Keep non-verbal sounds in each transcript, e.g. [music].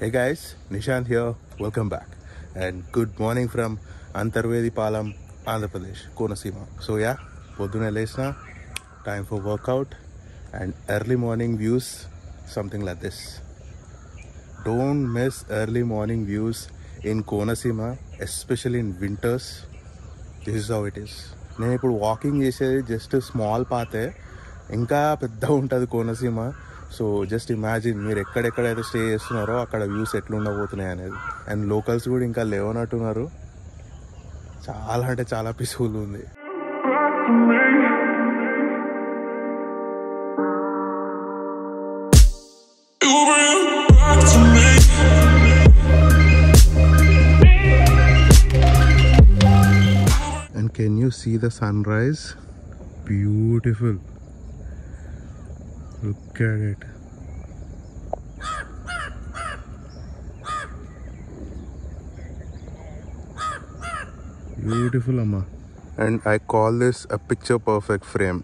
Hey guys Nishant here welcome back and good morning from Antarvedipalem Andhra Pradesh Konaseema so yeah పొద్దునే లేచిన time for workout and early morning views something like this don't miss early morning views in Konaseema especially in winters this is how it is నేను ఇప్పుడు walking చేసేది just small పాతే ఇంకా పెద్ద ఉంటుంది Konaseema so just imagine మీరు ఎక్కడెక్కడైతే stay చేస్తున్నారో అక్కడ వ్యూస్ ఎట్లుండబోతున్నాయి అనేది. అండ్ లోకల్స్ కూడా ఇంకా లేవనట్టున్నారు. చాలా అంటే చాలా పీస్ఫుల్ ఉంది. And can you see the sunrise beautiful Look at it. Beautiful, Amma. And I call this a picture perfect frame.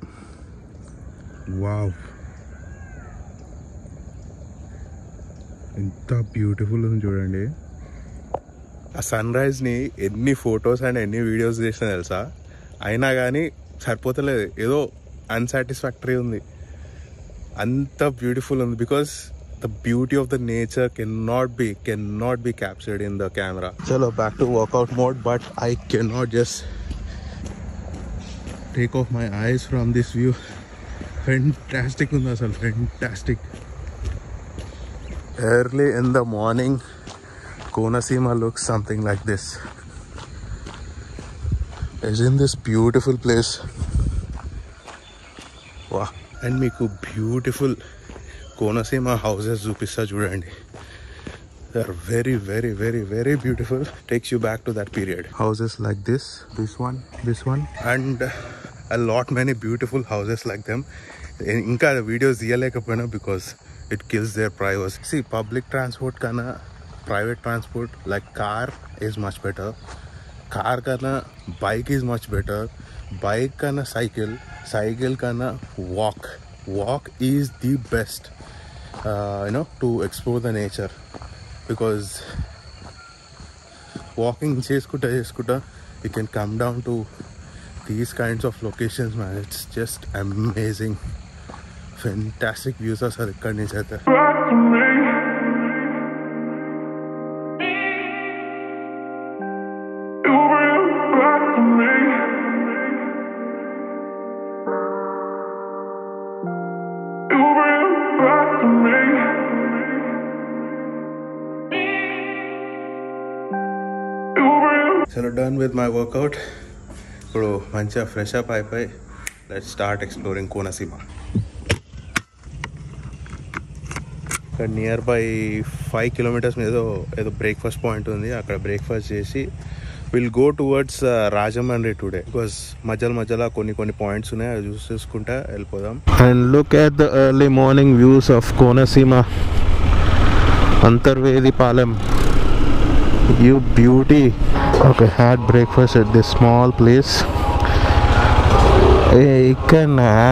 Wow. ఎంత బ్యూటిఫుల్ ఉంది చూడండి ఆ సన్ రైజ్ని ఎన్ని ఫొటోస్ అండ్ ఎన్ని వీడియోస్ చేసినా తెలుసా అయినా కానీ సరిపోతలేదు ఏదో అన్సాటిస్ఫాక్టరీ ఉంది అంత బ్యూటిఫుల్ ఉంది because the beauty of the nature can not be can not be captured in the camera చలో back to workout mode but I can not just take off my eyes from this view fantastic ఉంది అసలు fantastic early in the morning Konasima looks something like this. Is in this beautiful place. Wow. And మీకు beautiful Konaseema houses చూపిస్తా చూడండి. They are very very very very beautiful takes you back to that period houses like this this one this one and a lot many beautiful houses like them ఇంకా videos తీయలేకపోయినా because it kills their privacy public transport కన్నా private transport like car is much better car kana bike is much better bike kana cycle cycle kana walk walk is the best uh, you know to explore the nature because walking చేసుకుంటా చేసుకుంటా you can come down to these kinds of locations man it's just amazing fantastic views అసలు ఇక్కడి నుంచి అయితే with my workout ఇప్పుడు మంచిగా fresh up అయిపోయి let start exploring Konaseema ఇక్కడ నియర్ బై ఫైవ్ కిలోమీటర్స్ ఏదో ఏదో బ్రేక్ఫాస్ట్ పాయింట్ ఉంది. అక్కడ బ్రేక్ఫాస్ట్ చేసి will go towards Rajahmundry today because మధ్యలో మధ్యలో కొన్ని కొన్ని పాయింట్స్ ఉన్నాయి. అవి చూసి చూసుకుంటా వెళ్ళిపోదాం. And look at the early morning views of Konaseema Antarvedipalem you beauty okay had breakfast at this small place ఏ ఇక్కడ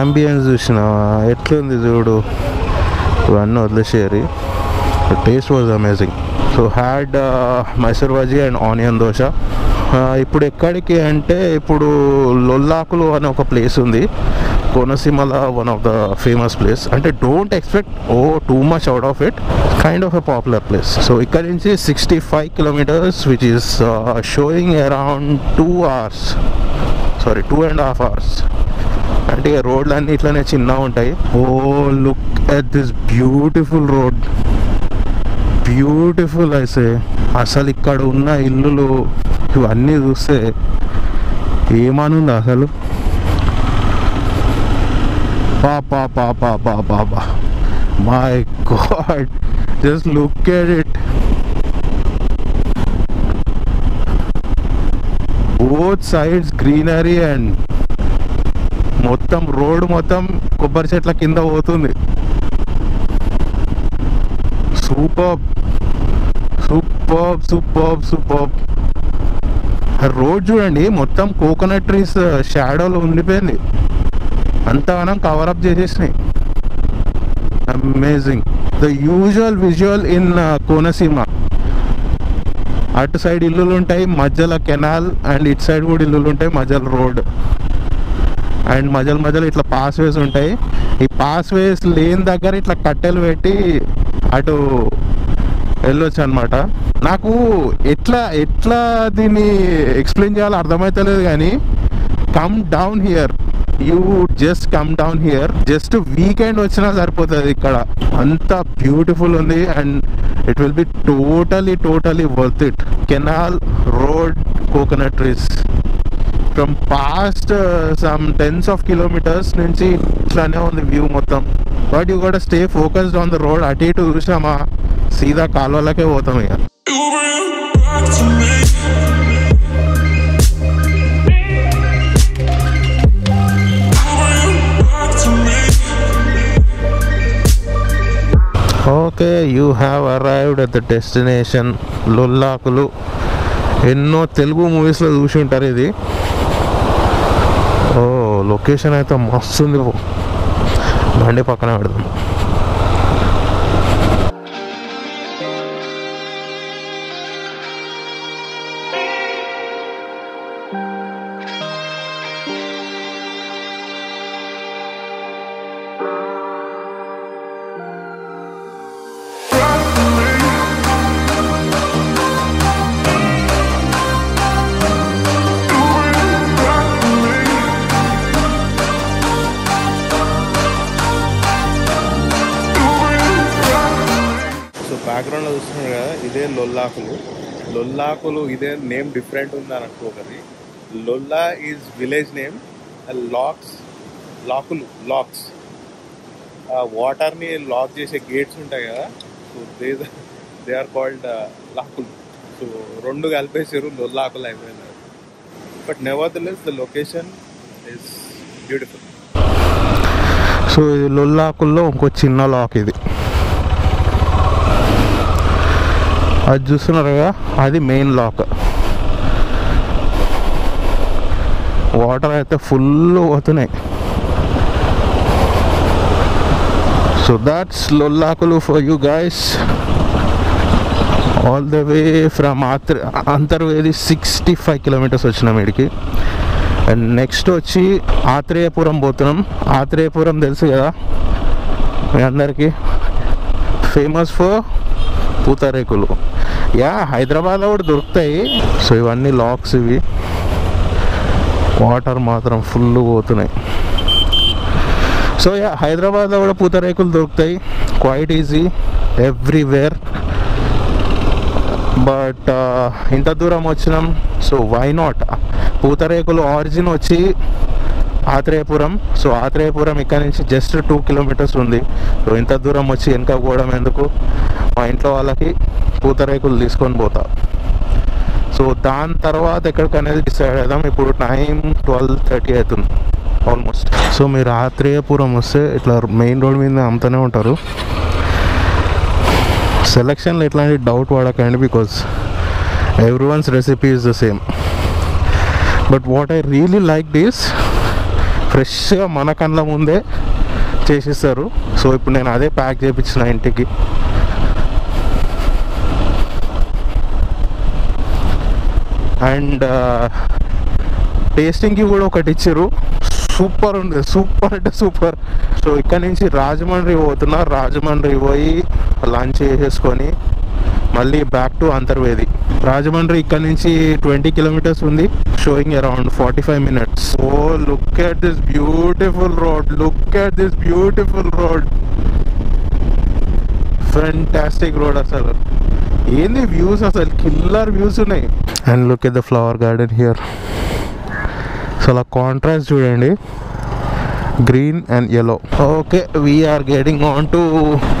అంబియన్స్ చూసినావా? ఎట్లుంది చూడు? ఇవన్నీ వదిలేసేయాలి. Taste was amazing so had Mysore bajji and onion dosa. ఇప్పుడు ఎక్కడికి అంటే ఇప్పుడు లొల్లాకులు అనే ఒక ప్లేస్ ఉంది. కోనసీమల one of the famous place అంటే don't expect oh too much out of it kind of a popular place so ఇక్కడ నుంచి sixty five kilometres which is showing around two hours sorry two and half hours అంటే రోడ్లు అన్నీ ఇట్లానే చిన్నగా ఉంటాయి. ఓ look at this beautiful road beautiful అయితే అసలు ఇక్కడ ఉన్న ఇల్లులు ఇవన్నీ చూస్తే ఏమనుంది అసలు? పాపా పాపా పాపా పా my God just look at it both sides greenery and మొత్తం రోడ్ మొత్తం కొబ్బరి చెట్ల కింద పోతుంది. Super super super super road చూడండి మొత్తం కోకోనట్ ట్రీస్ షాడోలో ఉండిపోయింది. అంతగానం cover up చేసేసినాయి. Amazing the usual visual in Konaseema. అటు సైడ్ ఇల్లులు ఉంటాయి మధ్యలో కెనాల్ అండ్ ఇటు సైడ్ కూడా ఇల్లులు ఉంటాయి మధ్యలో రోడ్. అండ్ మధ్యలో మధ్యలో ఇట్లా పాస్ వేస్ ఉంటాయి. ఈ పాస్ వేస్ లేని దగ్గర ఇట్లా కట్టెలు పెట్టి అటు వెళ్ళొచ్చు అనమాట నాకు ఎట్లా ఎట్లా దీన్ని ఎక్స్ప్లెయిన్ చేయాలో అర్థమవుతలేదు కానీ come down here you just come down here just weekend వచ్చినా సరిపోతుంది ఇక్కడ. అంత బ్యూటిఫుల్ ఉంది and it will be totally totally worth it canal road coconut trees from past some tens of kilometres నుంచి ఇట్లానే ఉంది వ్యూ మొత్తం. బట్ యూ కూడా stay focused on the road అటు ఇటు చూసామా సీదా కాలువలకే పోతాం ఇక. Okay you have arrived at the destination Lollakulu. ఎన్నో తెలుగు మూవీస్లో చూసి ఉంటారు ఇది. ఓ లొకేషన్ అయితే మస్తు ఉంది బండి పక్కన పెడదాం. లొల్లాకులు ఇదే నేమ్ డిఫరెంట్ ఉందని అనుకోకది Lolla is village name locks లాకులు locks. వాటర్ని లాక్ చేసే గేట్స్ ఉంటాయి కదా. So they they are called లాకులు. So రెండు కలిపేసారు లొల్లాకులు అయిపోయినారు but nevertheless the location is beautiful so ఇది లొల్లాకుల్లో ఇంకో చిన్న లాక్ ఇది. అది చూస్తున్నారుగా అది మెయిన్ లాక్ వాటర్ అయితే ఫుల్ పోతున్నాయి. So that's Lollakulu for you guys all the way from ఆత్ర Antarvedi sixty five kilometres వచ్చినాం ఇడికి. అండ్ నెక్స్ట్ వచ్చి ఆత్రేయపురం పోతున్నాం. ఆత్రేయపురం తెలుసు కదా మీ అందరికీ. Famous for pootharekulu. యా హైదరాబాద్లో కూడా దొరుకుతాయి. సో ఇవన్నీ లాక్స్ ఇవి. వాటర్ మాత్రం ఫుల్ పోతున్నాయి. సో యా హైదరాబాద్లో కూడా పూతరేకులు దొరుకుతాయి. క్వైట్ ఈజీ ఎవ్రీవేర్ బట్ ఇంత దూరం వచ్చినాం. So why not pootharekulu origin వచ్చి ఆత్రేయపురం. సో ఆత్రేయపురం ఇక్కడ నుంచి జస్ట్ టూ కిలోమీటర్స్ ఉంది. సో ఇంత దూరం వచ్చి వెనక పోవడం ఎందుకు? మా ఇంట్లో వాళ్ళకి పూతరేకులు తీసుకొని పోతా. సో దాని తర్వాత ఎక్కడికనేది డిసైడ్ అవుదాం ఇప్పుడు టైం ట్వెల్వ్ థర్టీ అవుతుంది. ఆల్మోస్ట్ సో మీరు ఆత్రేయపురం వస్తే ఇట్లా మెయిన్ రోడ్ మీద అమ్ముతూనే ఉంటారు. సెలక్షన్లో ఎట్లాంటి డౌట్ పడకండి because everyone's recipe is the same but what I really like this ఫ్రెష్గా మన కళ్ళ ముందే చేసిస్తారు. సో ఇప్పుడు నేను అదే ప్యాక్ చేయించిన ఇంటికి. అండ్ టేస్టింగ్కి కూడా ఒకటి ఇచ్చారు. సూపర్ ఉంది. సూపర్ అంటే సూపర్. సో ఇక్కడ నుంచి రాజమండ్రి పోతున్నా. రాజమండ్రి పోయి లంచ్ చేసేసుకొని మళ్ళీ బ్యాక్ టు అంతర్వేది. రాజమండ్రి ఇక్కడ నుంచి ట్వంటీ కిలోమీటర్స్ ఉంది. Showing around forty five minutes oh look at this beautiful road look at this beautiful road fantastic road అసలు. ఏంది వ్యూస్ అసలు? కిల్లర్ వ్యూస్ ఉన్నాయి. And look at the flower garden here so అలా contrast చూడండి. Green and yellow okay we're getting on to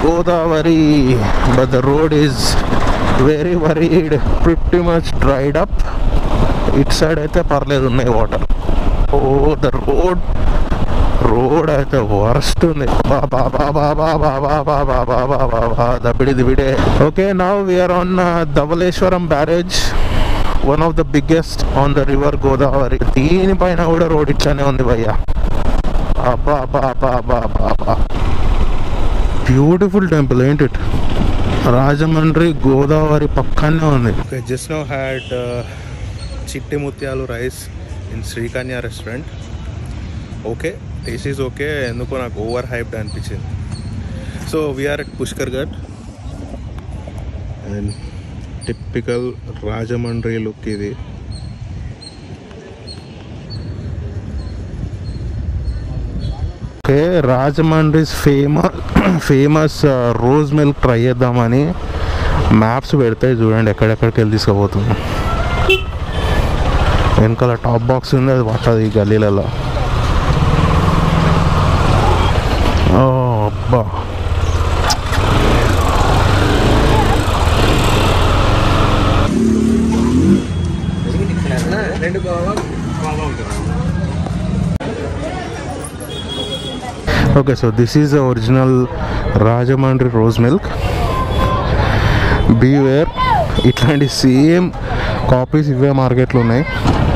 Godavari but the road is very worried fifty much dried up it side అయితే పర్లేదు ఉన్నాయి water oh the road road అయితే worst ఉంది బాబా బాబా బాబా బాబా బాబా బాబా దబిడి దిబిడే ఓకే నా we're on Dhavaleswaram barrage one of the biggest on the river Godavari దీనిపైన కూడా రోడ్ ఇచ్చానే ఉంది భయ్య అబ్బా బాబా బాబా బాబా బ్యూటిఫుల్ టెంపుల్ ఏంటి రాజమండ్రి గోదావరి పక్కనే ఉంది. Just no had Chitti Muthyalu rice in Srikanya restaurant okay taste is okay ఎందుకో నాకు ఓవర్ హైప్డ్ అనిపించింది so we're at Pushkar Ghat and typical Rajahmundry look ఇది. Okay Rajahmundry's famous famous rose milk try చేద్దామని maps పెడితే చూడండి ఎక్కడెక్కడికి వెళ్ళి తీసుకుపోతుంది వెనకాల టాప్ బాక్స్ ఉంది అది పట్టదు ఈ గల్లీలలో. అబ్బా రెండు గోవా గోవా ఉంటుంది okay so this is the original Rajahmundry rose milk beware ఇట్లాంటి సేమ్ కాపీస్ ఇవే మార్కెట్లో ఉన్నాయి.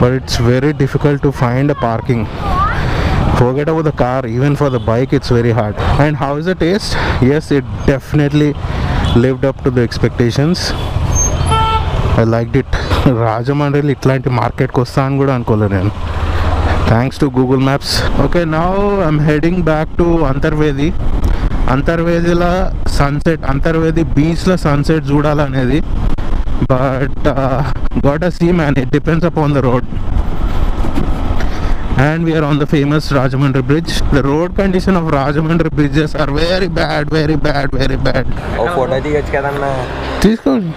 But it's very difficult to find a parking forget about the car even for the bike it's very hard. And how is the taste? Yes it definitely lived up to the expectations. I like it రాజమండ్రిలో ఇట్లాంటి మార్కెట్కి వస్తా అని కూడా అనుకోలేదు నేను. Thanks to Google Maps okay now I'm heading back to Antarvedi అంతర్వేదిలో sunset Antarvedi బీచ్లో sunset చూడాలనేది but got a see man it depends upon the road and we are on the famous Rajamundry bridge. The road condition of Rajamundry bridges are very bad, very bad, very bad. Oh photo దిగొచ్చు కదన్నా తీసుకోండి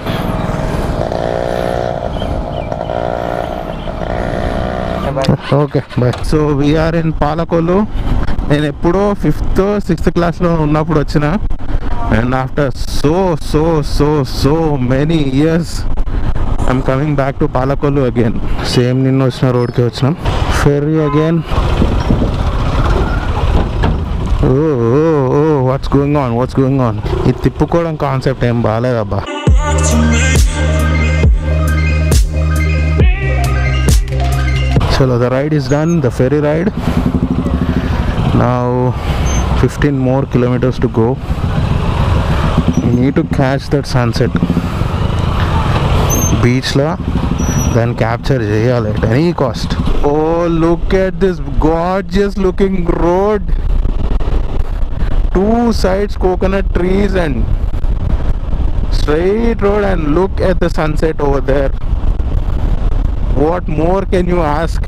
okay bye so we're in Palakollu నేను ఎప్పుడో fifth sixth క్లాస్లో ఉన్నప్పుడు వచ్చిన. And after so so so so many years I'm coming back to Palakollu again same నిన్న వచ్చిన రోడ్కి వచ్చినాం. Ferry again oh oh what's going on what's going on ఇది తిప్పుకోవడం కాన్సెప్ట్ ఏం బాగాలేదబ్బా So the ride is done the ferry ride. Now 15 more kilometers to go. We need to catch that sunset. Beach la then capture jayal at any cost. Oh look at this gorgeous looking road. Two sides coconut trees and straight road and look at the sunset over there. What more can you ask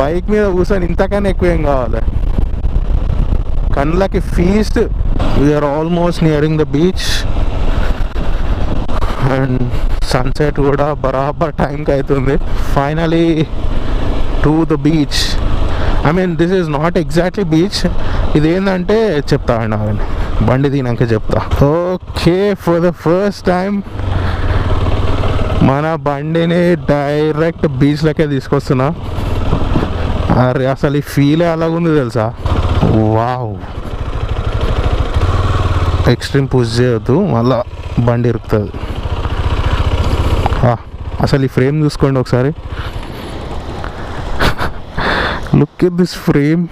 bike మీద కూర్చొని ఇంతకన్నా ఎక్కువ ఏం కావాలి? కళ్ళకి feast we're almost nearing the beach and sunset కూడా బరాబర్ టైంకి అవుతుంది finally to the beach I mean this is not exactly beach ఇదేంటంటే చెప్తా అండి బండి తినాక చెప్తా. Okay for the first time మన బండిని డైరెక్ట్ బీచ్లకే తీసుకొస్తున్నా. అరే అసలు ఈ ఫీలే అలాగుంది తెలుసా? వావ్. ఎక్స్ట్రీమ్ పుష్ చేయొద్దు మళ్ళా బండి ఇరుకుతుంది. అసలు ఈ ఫ్రేమ్ చూసుకోండి ఒకసారి. లుక్ ఎట్ దిస్ ఫ్రేమ్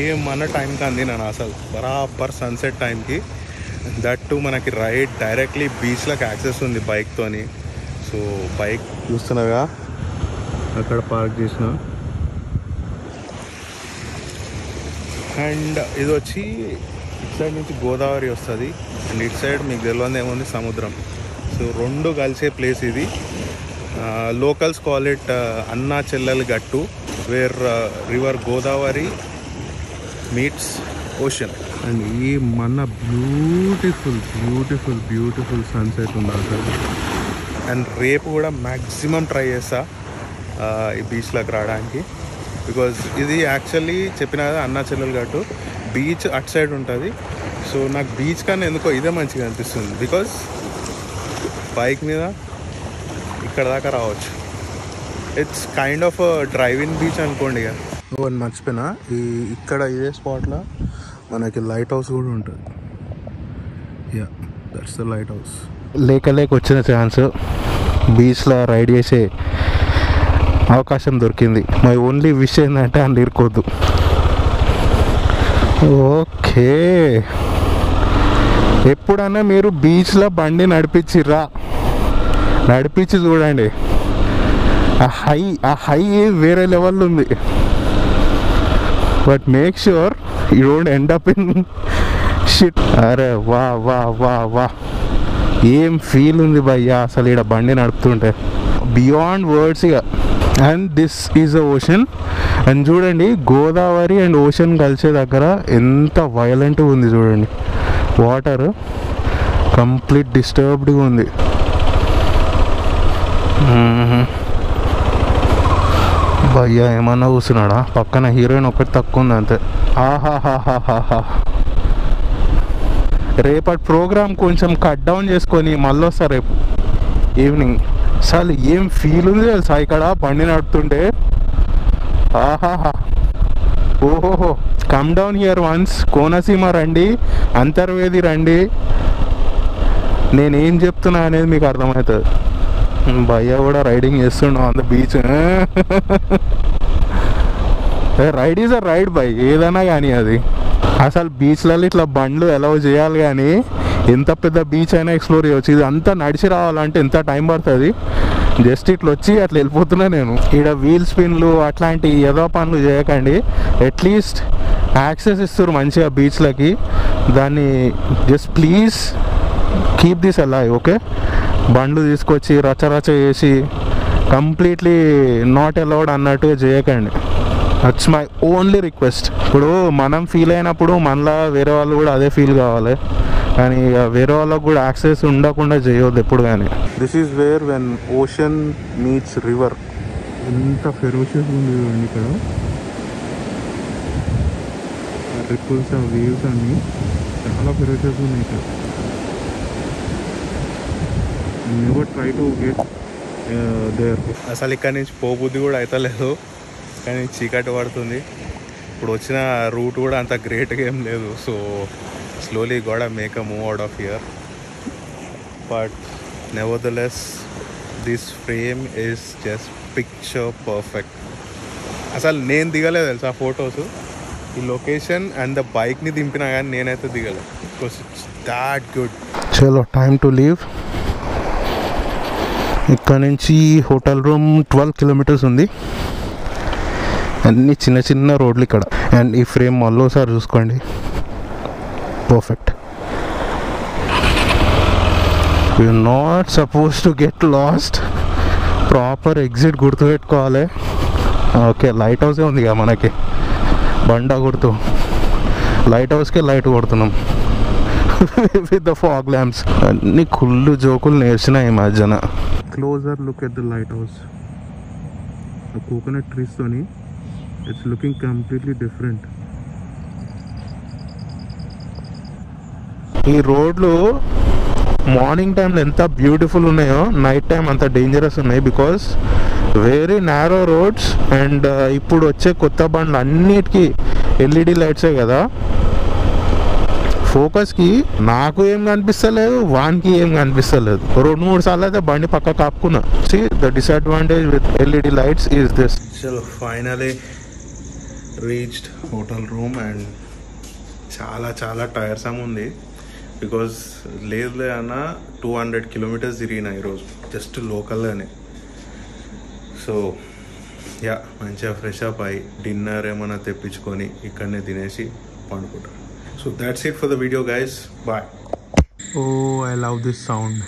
ఏమన్న టైంకి అందినాను అసలు. బరాబర్ సన్సెట్ టైంకి దట్ టు మనకి రైడ్ డైరెక్ట్లీ బీచ్లోకి యాక్సెస్ ఉంది బైక్తోని సో బైక్ చూస్తున్నాగా అక్కడ పార్క్ చేసిన. అండ్ ఇది వచ్చి ఇటు సైడ్ నుంచి గోదావరి వస్తుంది. అండ్ ఇటు సైడ్ మీకు తెలియదు ఏముంది? సముద్రం. సో రెండు కలిసే ప్లేస్ ఇది. Locals call it Anna Chellelu Gattu where river Godavari meets ocean and ఈ మన బ్యూటిఫుల్ బ్యూటిఫుల్ బ్యూటిఫుల్ సన్సెట్ ఉంది అసలు అండ్ రేపు కూడా మ్యాక్సిమం ట్రై చేస్తా ఈ బీచ్లోకి రావడానికి. బికాజ్ ఇది యాక్చువల్లీ చెప్పిన కదా Anna Chellelu Gattu beach at side ఉంటుంది. సో నాకు బీచ్ కన్నా ఎందుకో ఇదే మంచిగా అనిపిస్తుంది. బికాజ్ బైక్ మీద ఇక్కడ దాకా రావచ్చు. It's kind of driving beach అనుకోండి ఇక. నువ్వు మర్చిపోయినా ఈ ఇక్కడ ఇదే స్పాట్లో మనకి లైట్ హౌస్ కూడా ఉంటుంది. Yeah that's the lighthouse లేక లేక వచ్చిన ఛాన్స్. బీచ్లో రైడ్ చేసే అవకాశం దొరికింది. మై ఓన్లీ విష్ ఏంటంటే అందులో ఇరుకోద్దు ఓకే. ఎప్పుడన్నా మీరు బీచ్లో బండి నడిపించిర్రా? నడిపించి చూడండి. ఆ హై ఆ హై వేరే లెవెల్ ఉంది. But make sure you don't end up in shit అరే వా వా వా వా. ఏం ఫీల్ ఉంది భయ్యా? అసలు ఇక్కడ బండి నడుపుతుంటే. బియాండ్ వర్డ్స్ ఇక and this is a ocean and చూడండి గోదావరి అండ్ ఓషన్ కలిసే దగ్గర ఎంత వైలెంట్గా ఉంది చూడండి. వాటర్ కంప్లీట్ డిస్టర్బ్డ్గా ఉంది. భయ్యా ఏమన్నా కూర్చున్నాడా పక్కన హీరోయిన్ ఒకటి తక్కువ ఉంది అంతే ఆహాహాహాహా రేపటి ప్రోగ్రామ్ కొంచెం కట్ డౌన్ చేసుకొని మళ్ళీ వస్తా రేపు. ఈవినింగ్ అసలు ఏం ఫీల్ ఉంది తెలుసా? ఇక్కడ బండి నడుపుతుంటే. ఆహాహా. ఓహోహో. Come down here once Konaseema రండి. అంతర్వేది రండి. నేనేం చెప్తున్నా అనేది మీకు అర్థమవుతుంది. [laughs] భయ్య కూడా రైడింగ్ చేస్తుండు on the beach ride is a ride by ఏదైనా కానీ అది. అసలు బీచ్లలో ఇట్లా బండ్లు అలౌ చేయాలి కానీ ఎంత పెద్ద బీచ్ అయినా ఎక్స్ప్లోర్ చేయవచ్చు ఇది అంతా నడిచి రావాలంటే ఎంత టైం పడుతుంది? జస్ట్ ఇట్లా వచ్చి అట్లా వెళ్ళిపోతున్నా నేను. ఇక్కడ వీల్ స్పిన్లు అట్లాంటి ఏదో పనులు చేయకండి. అట్లీస్ట్ యాక్సెస్ ఇస్తారు మంచిగా బీచ్లకి దాన్ని జస్ట్ ప్లీజ్ కీప్ దిస్ అలా ఓకే బండ్లు తీసుకొచ్చి రచరచ చేసి కంప్లీట్లీ నాట్ అలౌడ్ అన్నట్టుగా చేయకండి. దట్స్ మై ఓన్లీ రిక్వెస్ట్ ఇప్పుడు మనం ఫీల్ అయినప్పుడు మనలా వేరే వాళ్ళు కూడా అదే ఫీల్ కావాలి. కానీ ఇక వేరే వాళ్ళకు కూడా యాక్సెస్ ఉండకుండా చేయొద్దు ఎప్పుడు కానీ. This is where when ocean meets river ఎంత ఫెరోషియస్ ఉంది చూడండి ఇక్కడ. ట్రిపుల్స్ ఆ వేవ్స్ అన్ని చాలా ఫెరోషియస్ ఉన్నాయి ఇక్కడ. Never try to get there అసలు ఇక్కడ నుంచి పోబుద్ధి కూడా అవుతలేదు కానీ చీకటి పడుతుంది. ఇప్పుడు వచ్చిన రూట్ కూడా అంత గ్రేట్గా ఏం లేదు. So slowly gotta make a move out of here but nevertheless this frame is just picture perfect అసలు నేను దిగలేదు తెలుసా ఫొటోస్ ఈ లొకేషన్ అండ్ ద బైక్ని దింపినా కానీ నేనైతే దిగలేదు బికాస్ ఇట్స్ దాట్ గుడ్ చలో టైమ్ టు లీవ్ ఇక్కడ నుంచి హోటల్ రూమ్ ట్వెల్వ్ కిలోమీటర్స్ ఉంది. అన్ని చిన్న చిన్న రోడ్లు ఇక్కడ. అండ్ ఈ ఫ్రేమ్ మళ్ళీ ఒకసారి చూసుకోండి. Perfect you not suppose to get lost proper exit గుర్తుపెట్టుకోవాలి. ఓకే లైట్ హౌసే ఉంది కదా మనకి. బండ గుర్తు. లైట్ హౌస్కే లైట్ కొడుతున్నాం. విత్ ద ఫాగ్ ల్యాంప్స్ అన్ని కుళ్ళు జోకులు నేర్చినాయి ఈ మధ్యన. Closer look at the lighthouse coconut trees తోని ఇట్స్ లుకింగ్ కంప్లీట్లీ డిఫరెంట్ ఈ రోడ్లు మార్నింగ్ టైంలో ఎంత బ్యూటిఫుల్ ఉన్నాయో నైట్ టైం అంత డేంజరస్ ఉన్నాయి because very narrow roads and ఇప్పుడు వచ్చే కొత్త బండ్లు అన్నిటికీ ఎల్ఈడి లైట్సే కదా. ఫోకస్కి నాకు ఏం కనిపిస్తలేదు వానికి ఏం కనిపిస్తలేదు. రెండు మూడు సార్లు అయితే బండి పక్క కాపుకున్నా. See the disadvantage with LED lights is this finally reached hotel room and చాలా చాలా టైర్సమ్ ఉంది. బికాజ్ లేదులే అన్న టూ హండ్రెడ్ కిలోమీటర్స్ తిరిగిన ఈరోజు. జస్ట్ లోకల్లోనే సో యా మంచిగా ఫ్రెష్ అప్ అయ్యి డిన్నర్ ఏమైనా తెప్పించుకొని ఇక్కడనే తినేసి పండుకుంటాను so that's it for the video guys. Bye. Oh i love this sound.